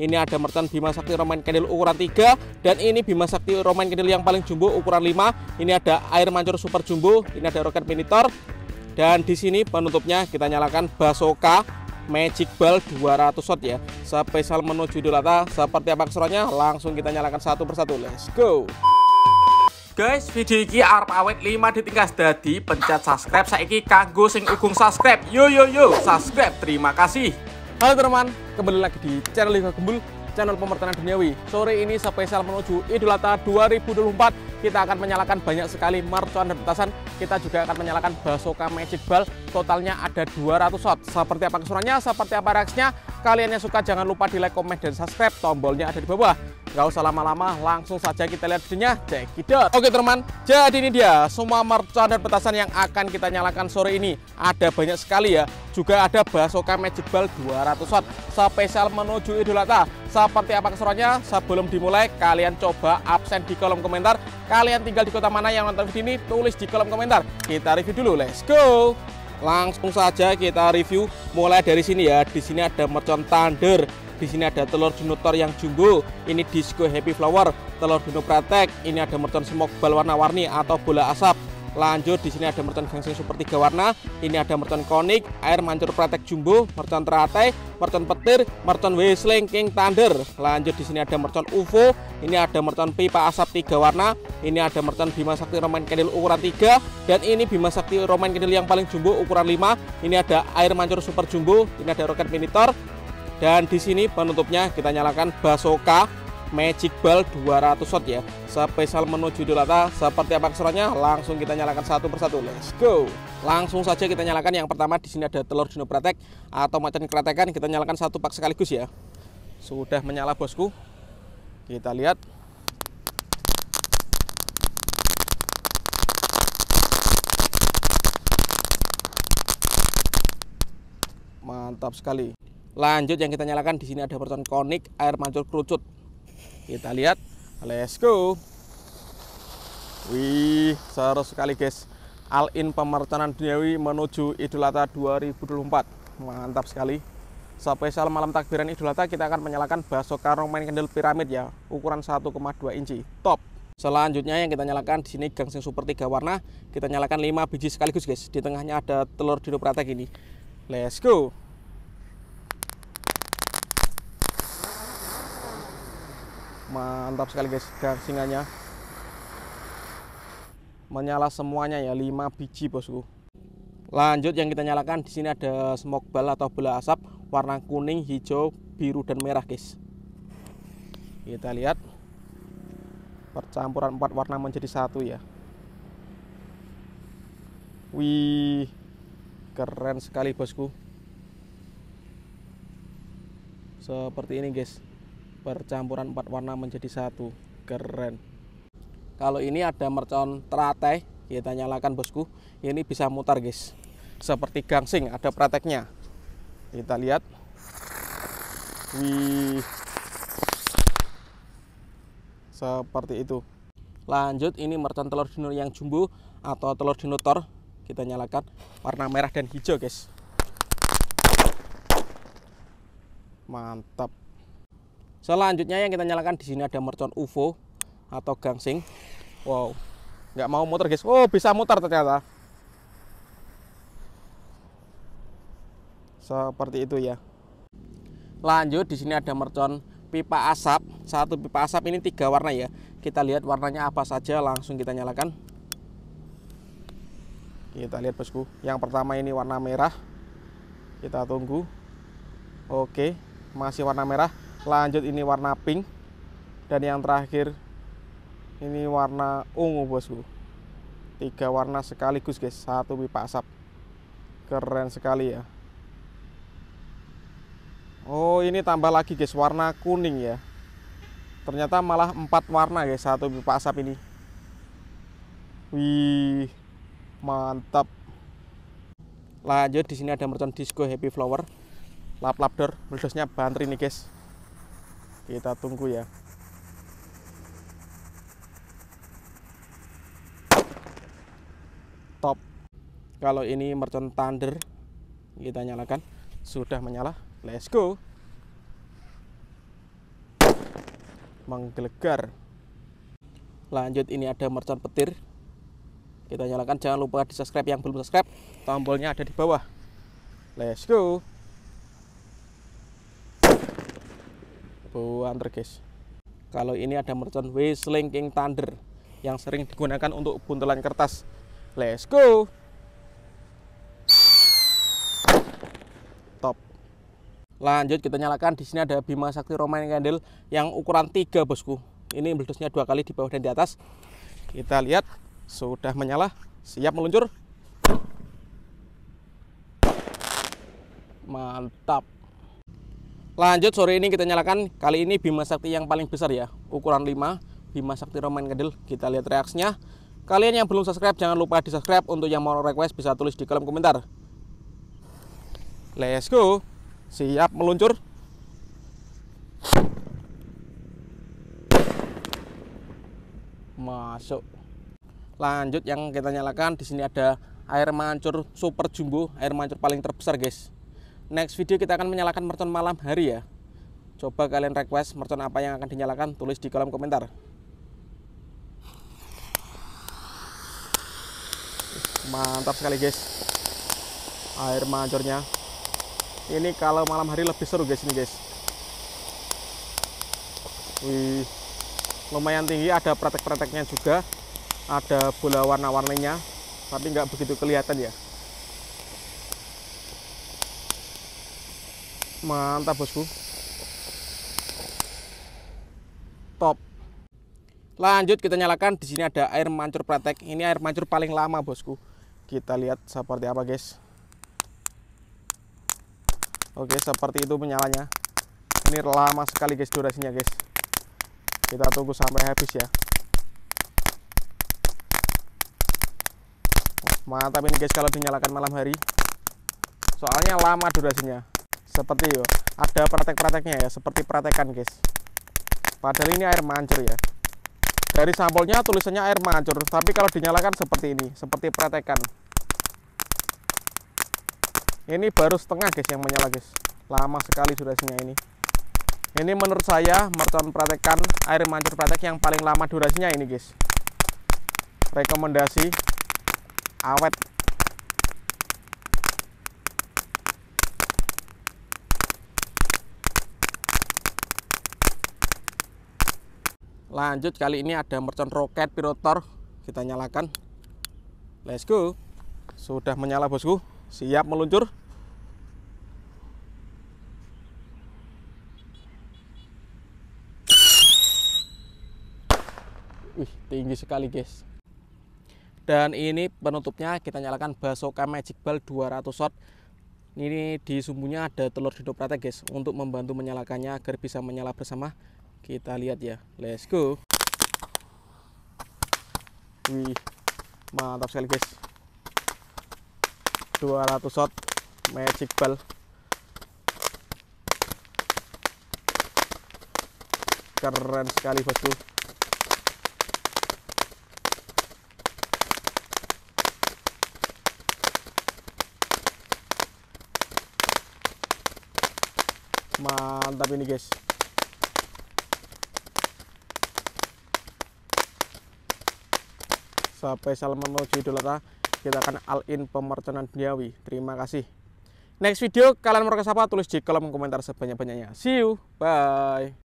Ini ada mercon Bima Sakti Roman Candle ukuran 3 dan ini Bima Sakti Roman Candle yang paling jumbo ukuran 5. Ini ada air mancur super jumbo, ini ada roket minitor dan di sini penutupnya kita nyalakan Basoka Magic Ball 200 watt ya spesial menuju Idul seperti apa keseruannya langsung kita nyalakan satu persatu let's go Guys, video ini arep awet 5 ditingkas dadi pencet subscribe saiki kanggo sing ugung subscribe. Yo yo yo, subscribe. Terima kasih. Halo teman, kembali lagi di channel Liga Gembul, channel pemertanan duniawi. Sore ini spesial menuju Idul Adha 2024, kita akan menyalakan banyak sekali mercon dan petasan. Kita juga akan menyalakan Basoka Magic Ball, totalnya ada 200 watt. Seperti apa keseruannya, seperti apa reaksinya? Kalian yang suka jangan lupa di like, komen, dan subscribe. Tombolnya ada di bawah. Gak usah lama-lama, langsung saja kita lihat videonya, cekidot. Oke teman, jadi ini dia semua mercon dan petasan yang akan kita nyalakan sore ini. Ada banyak sekali ya, juga ada Basoka Magic Ball 200 watt, spesial menuju Idul Adha. Seperti apa keseruannya? Sebelum dimulai, kalian coba absen di kolom komentar. Kalian tinggal di kota mana yang nonton video ini, tulis di kolom komentar. Kita review dulu, let's go! Langsung saja kita review mulai dari sini ya. Di sini ada mercon Thunder, di sini ada telur dinutor yang jumbo. Ini disco happy flower, telur dino pratek. Ini ada mercon smoke ball warna-warni atau bola asap. Lanjut di sini ada mercon gangsing super tiga warna. Ini ada mercon konik, air mancur pratek jumbo, mercon teratai, mercon petir, mercon whistling king thunder. Lanjut di sini ada mercon UFO. Ini ada mercon pipa asap tiga warna. Ini ada mercon Bima Sakti Roman Candle ukuran 3 dan ini Bima Sakti Roman Candle yang paling jumbo ukuran 5. Ini ada air mancur super jumbo. Ini ada roket minitor. Dan di sini penutupnya kita nyalakan Basoka Magic Ball 200 watt ya. Spesial menuju Idul Adha. Seperti apa keseruannya? Langsung kita nyalakan satu persatu. Let's go. Langsung saja kita nyalakan yang pertama di sini ada telur dino pratek atau macan kretekan. Kita nyalakan satu pak sekaligus ya. Sudah menyala bosku. Kita lihat. Mantap sekali. Lanjut yang kita nyalakan di sini ada mercon konik air mancur kerucut. Kita lihat. Let's go. Wih, seru sekali guys. All in pemercanan duniawi menuju Idul Adha 2024. Mantap sekali. Spesial malam takbiran Idul Adha kita akan menyalakan bakso karong main candle piramid ya, ukuran 1,2 inci. Top. Selanjutnya yang kita nyalakan di sini gangsing super 3 warna, kita nyalakan 5 biji sekaligus guys. Di tengahnya ada telur dino pratek ini. Let's go. Mantap sekali guys garsingannya menyala semuanya ya 5 biji bosku. Lanjut yang kita nyalakan di sini ada smoke ball atau bola asap warna kuning hijau biru dan merah guys. Kita lihat. Percampuran empat warna menjadi satu ya. Wih keren sekali bosku. Seperti ini guys percampuran empat warna menjadi satu. Keren. Kalau ini ada mercon teratai kita nyalakan bosku. Ini bisa mutar guys. Seperti gangsing ada prateknya kita lihat. Wih. Seperti itu. Lanjut ini mercon telur dino yang jumbo atau telur dinotor kita nyalakan warna merah dan hijau guys. Mantap Selanjutnya yang kita nyalakan di sini ada mercon UFO atau gangsing. Wow, nggak mau muter guys. Oh bisa muter ternyata. Seperti itu ya. Lanjut di sini ada mercon pipa asap. Satu pipa asap ini tiga warna ya. Kita lihat warnanya apa saja. Langsung kita nyalakan. Kita lihat bosku. Yang pertama ini warna merah. Kita tunggu. Oke, masih warna merah lanjut ini warna pink. Dan yang terakhir ini warna ungu bosku. Tiga warna sekaligus guys. Satu pipa asap. Keren sekali ya. Oh ini tambah lagi guys. Warna kuning ya. Ternyata malah empat warna guys. Satu pipa asap ini. Wih mantap. Lanjut di sini ada mercon disco happy flower. Lap lap door meledosnya bantri nih guys kita tunggu ya. Top. Kalau ini mercon thunder kita nyalakan. Sudah menyala. Let's go. Menggelegar. Lanjut ini ada mercon petir. Kita nyalakan. Jangan lupa di subscribe. Yang belum subscribe tombolnya ada di bawah. Let's go buanter guys kalau ini ada mercon Whistling King Thunder yang sering digunakan untuk buntelan kertas. Let's go! Top. Lanjut kita nyalakan. Di sini ada Bima Sakti Roman Candle yang ukuran 3 bosku. Ini meledusnya dua kali di bawah dan di atas. Kita lihat. Sudah menyala. Siap meluncur. Mantap lanjut sore ini kita nyalakan. Kali ini Bima Sakti yang paling besar ya. Ukuran 5 Bima Sakti Roman Candle kita lihat reaksinya. Kalian yang belum subscribe jangan lupa di subscribe untuk yang mau request bisa tulis di kolom komentar. Let's go. Siap meluncur. Masuk. Lanjut yang kita nyalakan di sini ada air mancur super jumbo air mancur paling terbesar guys next video kita akan menyalakan mercon malam hari ya. Coba kalian request mercon apa yang akan dinyalakan tulis di kolom komentar. Mantap sekali guys. Air mancurnya. Ini kalau malam hari lebih seru guys ini guys. Wih lumayan tinggi. Ada pretek-preteknya juga. Ada bola warna-warninya. Tapi nggak begitu kelihatan ya mantap bosku. Top. Lanjut kita nyalakan. Di sini ada air mancur pretek ini air mancur paling lama bosku. Kita lihat seperti apa guys. Oke seperti itu menyalanya. Ini lama sekali guys durasinya guys. Kita tunggu sampai habis ya. Mantap ini guys kalau dinyalakan malam hari. Soalnya lama durasinya seperti yo ada praktek-prakteknya ya seperti praktekan guys. Padahal ini air mancur ya. Dari sampulnya tulisannya air mancur. Tapi kalau dinyalakan seperti ini seperti praktekan. Ini baru setengah guys yang menyala guys. Lama sekali durasinya ini. Ini menurut saya mercon pratekan air mancur pratek yang paling lama durasinya ini guys. Rekomendasi awet lanjut kali ini ada mercon roket pirotor kita nyalakan let's go sudah menyala bosku siap meluncur Wih, tinggi sekali guys. Dan ini penutupnya kita nyalakan Basoka Magic Ball 200 watt. Ini di sumbunya ada telur dinoprata guys untuk membantu menyalakannya agar bisa menyala bersama. Kita lihat ya. Let's go. Wih, mantap sekali guys. 200 watt Magic Ball. Keren sekali bosku. mantap ini guys sampai salam menuju adha. Kita akan all in pemerconan duniawi. Terima kasih. Next video kalian mau apa tulis di kolom komentar sebanyak-banyaknya. See you. Bye